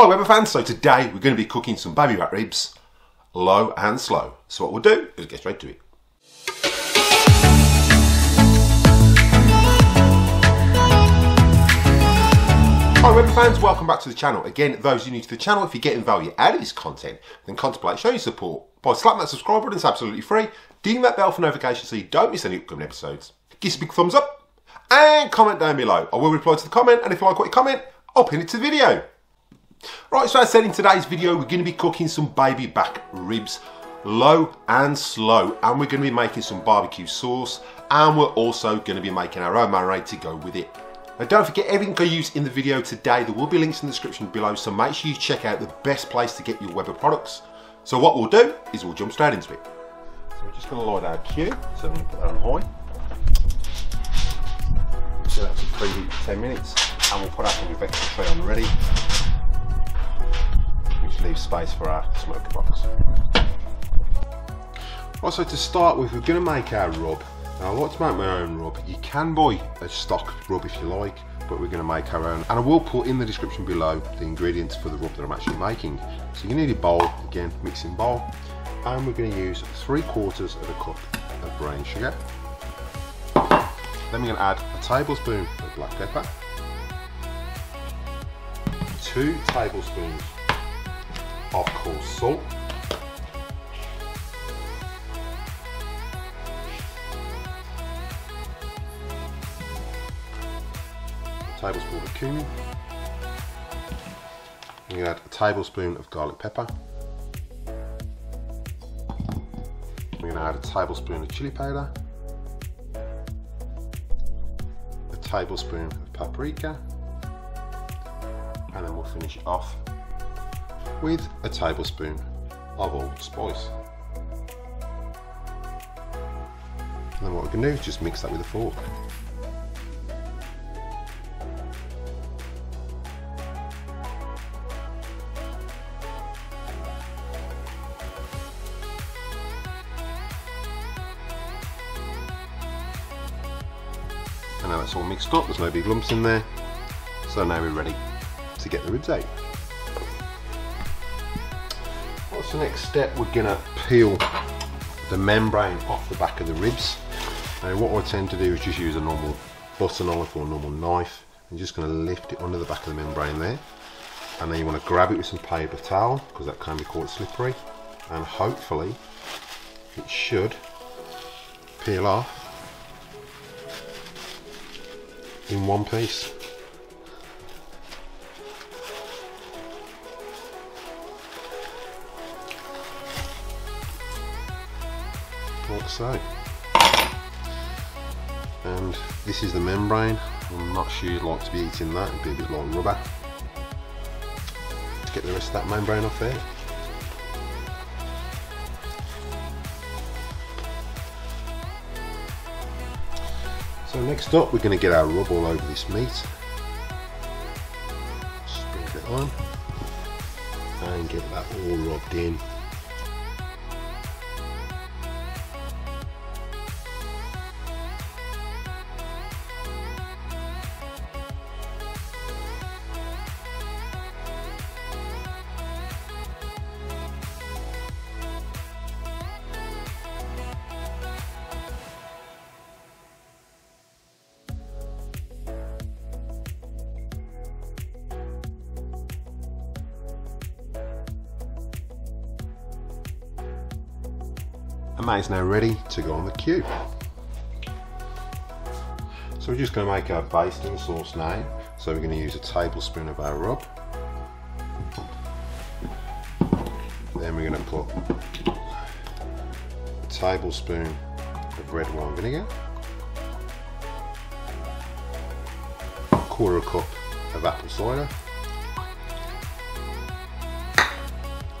Hi Weber fans, so today we're going to be cooking some baby back ribs, low and slow. So what we'll do is get straight to it. Hi Weber fans, welcome back to the channel. Again, those who are new to the channel, if you're getting value out of this content, then contemplate showing support by slapping that subscribe button, it's absolutely free. Ding that bell for notifications so you don't miss any upcoming episodes. Give us a big thumbs up and comment down below. I will reply to the comment and if you like what you comment, I'll pin it to the video. Right, so I said in today's video, we're going to be cooking some baby back ribs, low and slow, and we're going to be making some barbecue sauce, and we're also going to be making our own marinade to go with it. Now don't forget everything I use in the video today, there will be links in the description below, so make sure you check out the best place to get your Weber products. So what we'll do is we'll jump straight into it. So we're just going to light our Q, so going to put that on high. So that's a preheat for 10 minutes, and we'll put our convection tray on ready leave space for our smoker box. Also to start with we're going to make our rub. Now I like to make my own rub. You can buy a stock rub if you like but we're going to make our own and I will put in the description below the ingredients for the rub that I'm actually making. So you need a bowl, again mixing bowl and we're going to use 3 quarters of a cup of brown sugar. Then we're going to add a tablespoon of black pepper, 2 tablespoons of coarse salt. A tablespoon of cumin. We're going to add a tablespoon of garlic pepper. We're going to add a tablespoon of chili powder. A tablespoon of paprika. And then we'll finish it off with a tablespoon of allspice. And then what we can do is just mix that with a fork. And now it's all mixed up, there's no big lumps in there. So now we're ready to get the ribs out. The next step? We're gonna peel the membrane off the back of the ribs. Now what I tend to do is just use a normal butter knife or a normal knife. I'm just gonna lift it under the back of the membrane there. And then you wanna grab it with some paper towel because that can be quite slippery. And hopefully it should peel off in one piece. Like so. And this is the membrane. I'm not sure you'd like to be eating that, it'd be a bit like rubber. To get the rest of that membrane off there. So next up we're going to get our rub all over this meat. Sprinkle it on and get that all rubbed in and that is now ready to go on the cube. So we're just going to make our basting sauce now. So we're going to use a tablespoon of our rub. Then we're going to put a tablespoon of red wine vinegar. A quarter cup of apple cider.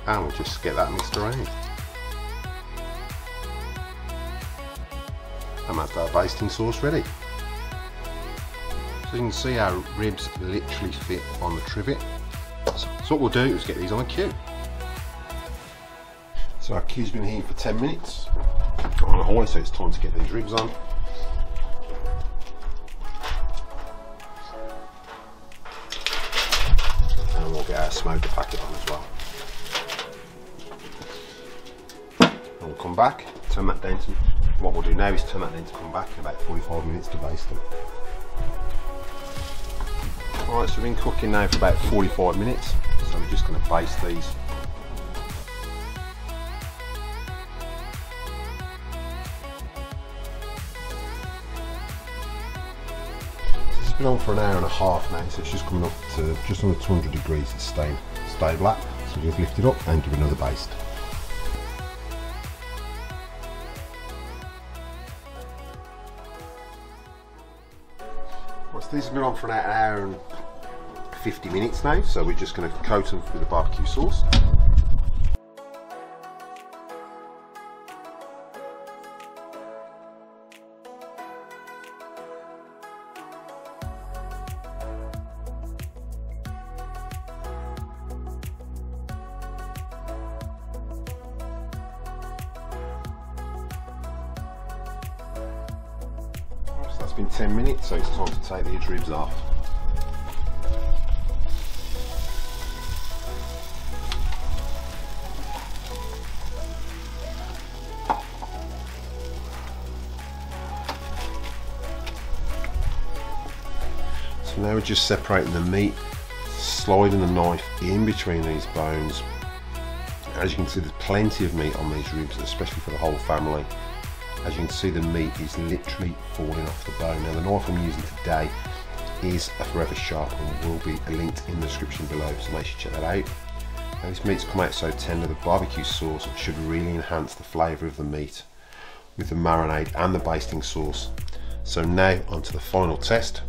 And we'll just get that mixed around. And that's our basting sauce ready. So you can see our ribs literally fit on the trivet. So, so what we'll do is get these on a Q. So our Q's been here for 10 minutes on a high, so it's time to get these ribs on. And we'll get our smoker packet on as well. And we'll come back, turn that down to, what we'll do now is turn that down to come back in about 45 minutes to baste them. Alright, so we've been cooking now for about 45 minutes, so we're just going to baste these This has been on for an hour and a half now, so it's just coming up to just under 200 degrees. It's staying, stay black. So just lift it up and give another baste. These have been on for an hour and 50 minutes now, so we're just going to coat them with the barbecue sauce. Been 10 minutes, so it's time to take the ribs off. So now we're just separating the meat, sliding the knife in between these bones. As you can see, there's plenty of meat on these ribs, especially for the whole family. As you can see, the meat is literally falling off the bone. Now, the knife I'm using today is a Forever Sharp and will be linked in the description below, so make sure you check that out. Now, this meat's come out so tender, the barbecue sauce should really enhance the flavour of the meat with the marinade and the basting sauce. So now onto the final test,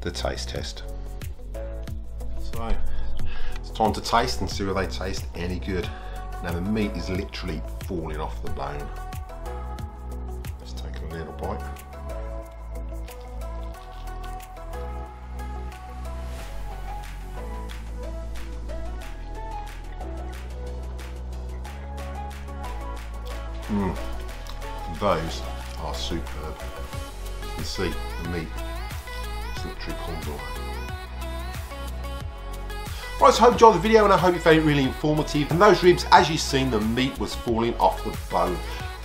the taste test. So it's time to taste and see whether they taste any good. Now the meat is literally falling off the bone. Bite. Mm. Those are superb. You see the meat is literally pulled away. Right, so I hope you enjoyed the video and I hope you found it really informative. And those ribs, as you've seen, the meat was falling off the bone.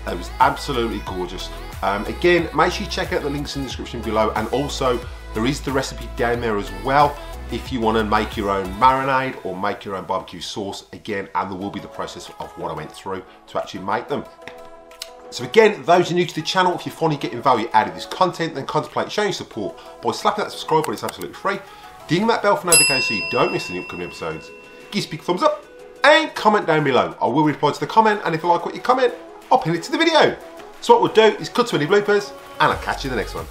It was absolutely gorgeous. Um, again, make sure you check out the links in the description below and also there is the recipe down there as well if you want to make your own marinade or make your own barbecue sauce again and there will be the process of what I went through to actually make them. So again, those are new to the channel, if you're finally getting value out of this content, then contemplate showing support by slapping that subscribe button, it's absolutely free. Ding that bell for notifications so you don't miss any upcoming episodes. Give us a big thumbs up and comment down below. I will reply to the comment and if you like what you comment, I'll pin it to the video. So what we'll do is cut to any bloopers and I'll catch you in the next one.